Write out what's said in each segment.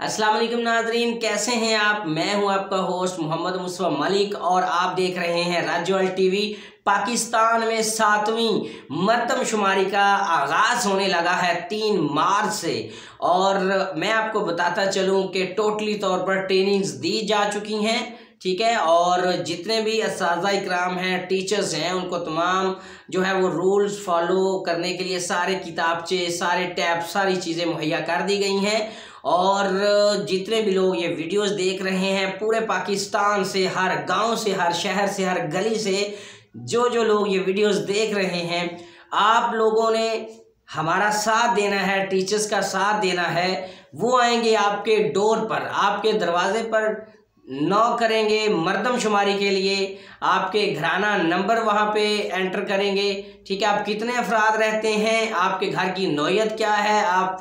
अस्सलाम वालेकुम नाजरीन, कैसे हैं आप? मैं हूँ आपका होस्ट मोहम्मद मुस्तफ़ा मलिक और आप देख रहे हैं राज्यवाल टीवी, पाकिस्तान में सातवीं मरदमशुमारी का आगाज़ होने लगा है तीन मार्च से। और मैं आपको बताता चलूँ कि टोटली तौर पर ट्रेनिंग्स दी जा चुकी हैं। ठीक है? और जितने भी इस इक्राम हैं टीचर्स हैं, उनको तमाम जो है वो रूल्स फॉलो करने के लिए सारे किताबचे, सारे टैब सारी चीज़ें मुहैया कर दी गई हैं। और जितने भी लोग ये वीडियोस देख रहे हैं, पूरे पाकिस्तान से, हर गाँव से, हर शहर से, हर गली से जो जो लोग ये वीडियोस देख रहे हैं, आप लोगों ने हमारा साथ देना है टीचर्स का साथ देना है, वो आएँगे आपके डोर पर, आपके दरवाजे पर नौ करेंगे मर्दमशुमारी के लिए। आपके घराना नंबर वहाँ पे एंटर करेंगे। ठीक है, आप कितने अफराद रहते हैं? आपके घर की नोयत क्या है? आप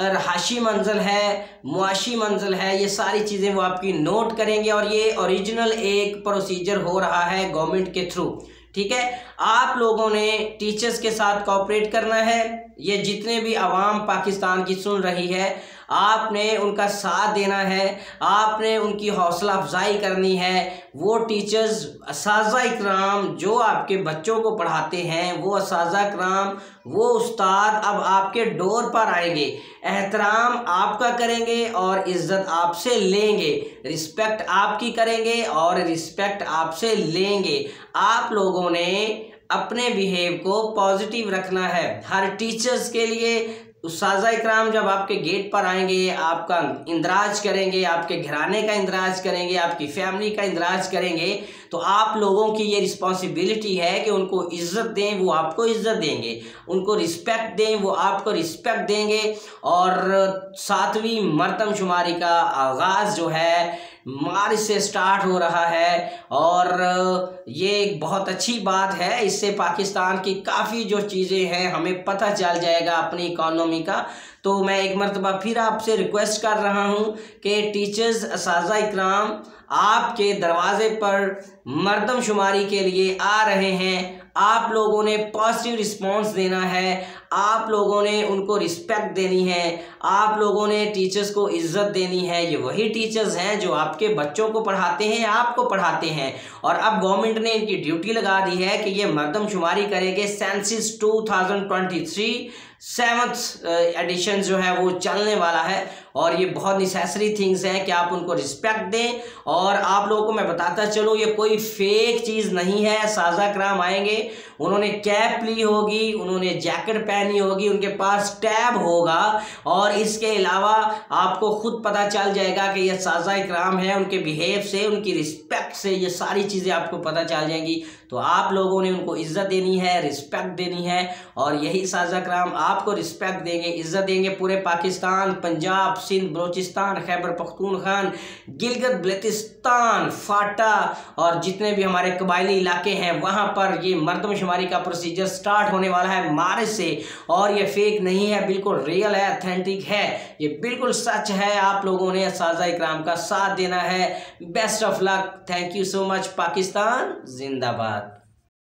रहाशी मंजिल है, मुआशी मंजिल है, ये सारी चीज़ें वो आपकी नोट करेंगे और ये ओरिजिनल एक प्रोसीजर हो रहा है गवर्नमेंट के थ्रू ठीक है, आप लोगों ने टीचर्स के साथ कॉपरेट करना है। ये जितने भी आवाम पाकिस्तान की सुन रही है आपने उनका साथ देना है, आपने उनकी हौसला अफजाई करनी है, वो टीचर्स असाजा इकराम जो आपके बच्चों को पढ़ाते हैं, वो असाजा कराम वो उस्ताद अब आपके डोर पर आएँगे। एहतराम आपका करेंगे और इज़्ज़त आपसे लेंगे। रिस्पेक्ट आपकी करेंगे और रिस्पेक्ट आपसे लेंगे। आप लोगों ने अपने बिहेव को पॉजिटिव रखना है। हर टीचर्स के लिए साजा इक्राम जब आपके गेट पर आएँगे, आपका इंदराज करेंगे, आपके घराने का इंदराज करेंगे, आपकी फैमिली का इंदराज करेंगे तो आप लोगों की ये रिस्पॉन्सिबिलिटी है कि उनको इज़्ज़त दें, वो आपको इज़्ज़त देंगे। उनको रिस्पेक्ट दें, वो आपको रिस्पेक्ट देंगे। और सातवीं मरतम शुमारी का आगाज़ जो है, मार्च से स्टार्ट हो रहा है। और ये एक बहुत अच्छी बात है, इससे पाकिस्तान की काफ़ी जो चीज़ें हैं, हमें पता चल जाएगा अपनी इकॉनमी का। तो मैं एक मरतबा फिर आपसे रिक्वेस्ट कर रहा हूँ कि टीचर्स इस इक्राम, आपके दरवाजे पर मरदमशुमारी के लिए आ रहे हैं। आप लोगों ने पॉजिटिव रिस्पांस देना है। आप लोगों ने उनको रिस्पेक्ट देनी है। आप लोगों ने टीचर्स को इज़्ज़त देनी है। ये वही टीचर्स हैं जो आपके बच्चों को पढ़ाते हैं, आपको पढ़ाते हैं। और अब गवर्नमेंट ने इनकी ड्यूटी लगा दी है कि ये मरदमशुमारी करेंगे। सेंसिस 2023 सेवन्थ एडिशन जो है वो चलने वाला है और ये बहुत निसेसरी थिंग्स हैं कि आप उनको रिस्पेक्ट दें और आप लोगों को मैं बताता चलूँ, ये कोई फेक चीज़ नहीं है। साजा कराम आएँगे, उन्होंने कैप ली होगी, उन्होंने जैकेट पहनी होगी, उनके पास टैब होगा और इसके अलावा आपको खुद पता चल जाएगा कि ये साजा इक्राम है, उनके बिहेव से, उनकी रिस्पेक्ट से ये सारी चीज़ें आपको पता चल जाएँगी। तो आप लोगों ने उनको इज़्ज़त देनी है रिस्पेक्ट देनी है और यही साजा कराम आपको रिस्पेक्ट देंगे, इज़्ज़त देंगे पूरे पाकिस्तान, पंजाब, सिंध, बलोचिस्तान, खैबर पख्तूनखान गिलगत, बल्तिस्तान, फाटा और जितने भी हमारे कबायली इलाके हैं, वहाँ पर ये मरदमशुमारी का प्रोसीजर स्टार्ट होने वाला है मार्च से और ये फेक नहीं है, बिल्कुल रियल है अथेंटिक है। ये बिल्कुल सच है, आप लोगों ने साजा इक्राम का साथ देना है। Best of luck thank you so much Pakistan, जिंदाबाद।